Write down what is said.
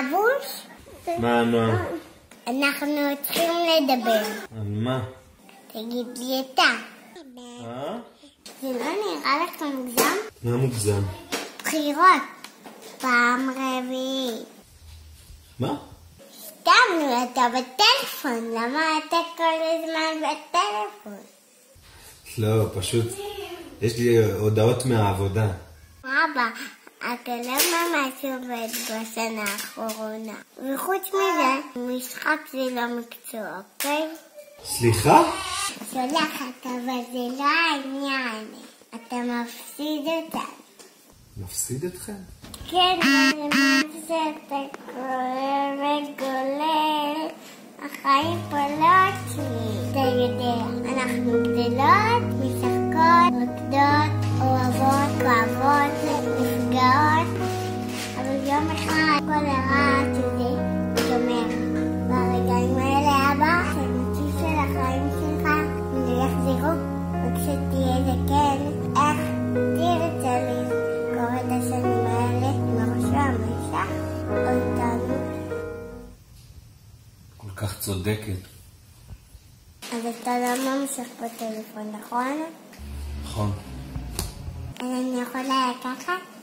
אבוש, מה, נועה? אנחנו צריכים לדבר. על מה? תגיד לי אתה. אה? זה לא נראה לך מוגזם? מה מוגזם? בחירות. פעם רביעית. מה? סתם, נו, אתה בטלפון, למה אתה כל הזמן בטלפון? לא, פשוט, יש לי הודעות מהעבודה. אבא, לא ממש עובד בשנה האחרונה. וחוץ מזה, משחק זה לא מקצוע, אוקיי? סליחה? סולחת, אבל זה לא העניין. אתה מפסיד אותה. מפסיד אתכם? כן, אבל מה זה אתה קורא וגולל? החיים פה לא אצלי. אתה יודע, אנחנו גדלות, אחד כל הרעש הזה ייגמר. ברגעים האלה, אבא, שהנציב של החיים שלך יחזרו, וכשתהיה זקן, איך תרצה לזכור את השנים האלה עם הראש והמשך אותנו. כל כך צודקת. אז אתה לא ממשיך בטלפון, נכון? נכון. אז אני יכולה לקחת?